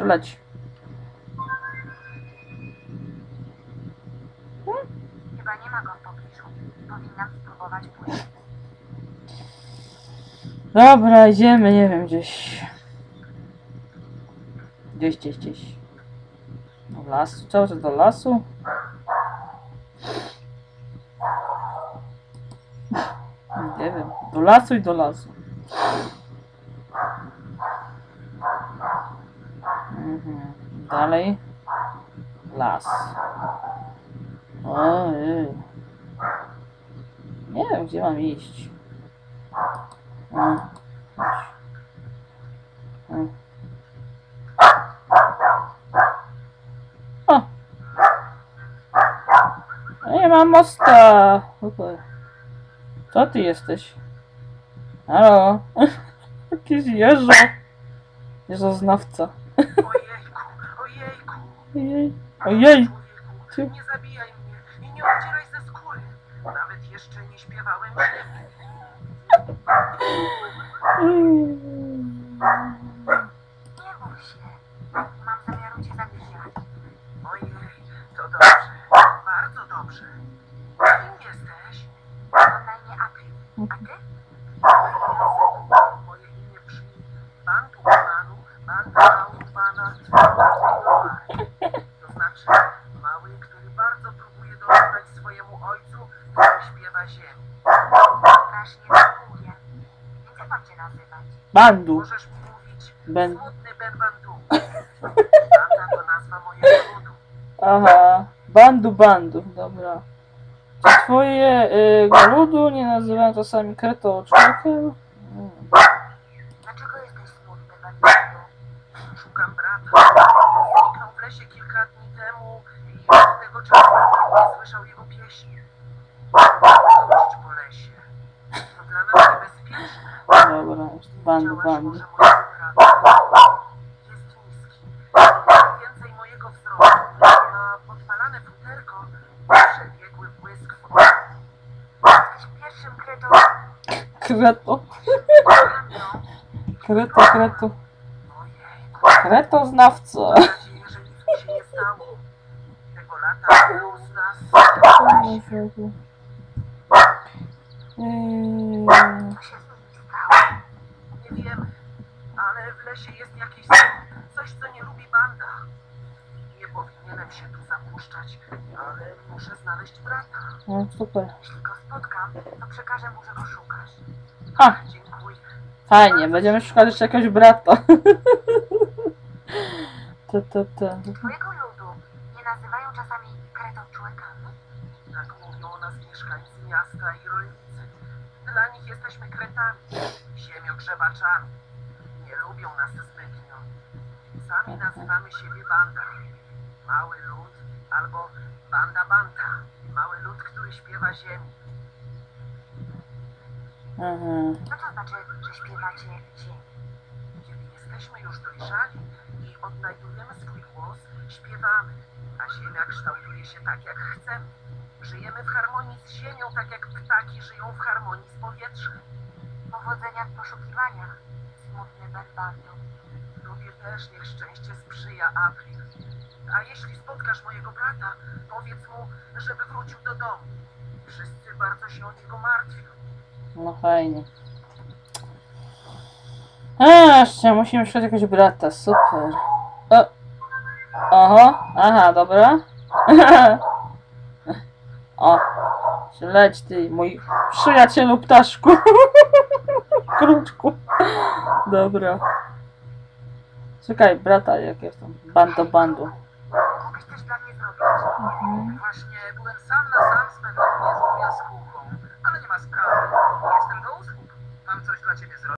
przeleci. Chyba nie ma go w pobliżu. Powinnam spróbować pójść. Dobra, idziemy, nie wiem, gdzieś. Gdzieś, gdzieś, gdzieś. Do lasu, cały czas do lasu. Nie wiem, do lasu i do lasu. Mhm. Dalej. Las. Ojej. Nie wiem, gdzie mam iść. A. A. O! Nie mam mosta! Co ty jesteś? Halo? Jakiś jeżo. Jeżoznawca. Ojejku, ojejku. Ojej. Ojej. Nie zabijaj mnie i nie obdzieraj ze skóry. Nawet jeszcze nie śpiewałem. Nie bój się. Mam zamiaru cię zabijać. Ojej, to dobrze. Bardzo dobrze. Kim jesteś? Mam na imię April. A ty? Moje imię brzmi Bantu Panu, Banda Autbana, To znaczy mały, który bardzo próbuje dorównać swojemu ojcu, który śpiewa ziemi. Strasznie próbuję. Więc jak mam cię nazywać? Bandu. Możesz mówić Ben. smutny Ben Bandu. Banda to nazwa mojego ludu. Aha. Bandu, bandu. Dobra. Czy twoje y, ludu nie nazywają czasami kreto człowiekiem? Hmm. Dlaczego jesteś smutny, Bernardo? Szukam brata. Zniknął w lesie kilka dni temu i od tego czasu nie słyszał jego pieśni. Chodzić po lesie. Pierwszym kretą. Kreto. Kreto, kreto. Kreto znawca. mi się nie stało. Tego lata był z nas w lesie. Eee, Co się z nimi stało? Nie wiemy, ale w lesie jest jakieś coś, co nie lubi banda. Nie powinienem się tu zapuszczać, ale muszę znaleźć brata. No super. Jeśli go spotkam, to przekażę mu, że go szukasz. Ha! Dziękuję. Fajnie, będziemy szukać jeszcze jakiegoś brata. Te, te, te. Twojego ludu nie nazywają czasami kretą człowiekami? Tak mówią o nas mieszkańcy miasta i rolnicy. Dla nich jesteśmy kretami, ziemiogrzebaczami. Nie lubią nas zbytnio. Sami nazywamy siebie banda. Mały lud albo banda banta. Mały lud, który śpiewa ziemi. Aha. Co to znaczy, że śpiewacie ziemi? Kiedy jesteśmy już dojrzali i odnajdujemy swój głos, śpiewamy, a ziemia kształtuje się tak, jak chcemy. Żyjemy w harmonii z ziemią, tak jak ptaki żyją w harmonii z powietrzem. Powodzenia w poszukiwaniach, smutny Bernardo. Lubię też, niech szczęście sprzyja April. A jeśli spotkasz mojego brata, powiedz mu, żeby wrócił do domu. Wszyscy bardzo się o niego martwią. No fajnie. A, jeszcze musimy szukać jakiegoś brata, super. O. Oho, aha, dobra. O, leć ty, mój przyjacielu ptaszku. Kruczku. Dobra. Czekaj, brata, jak bando. Mógłbyś coś dla mnie zrobić? Właśnie byłem sam na sam z pewną niezłą jaskółką,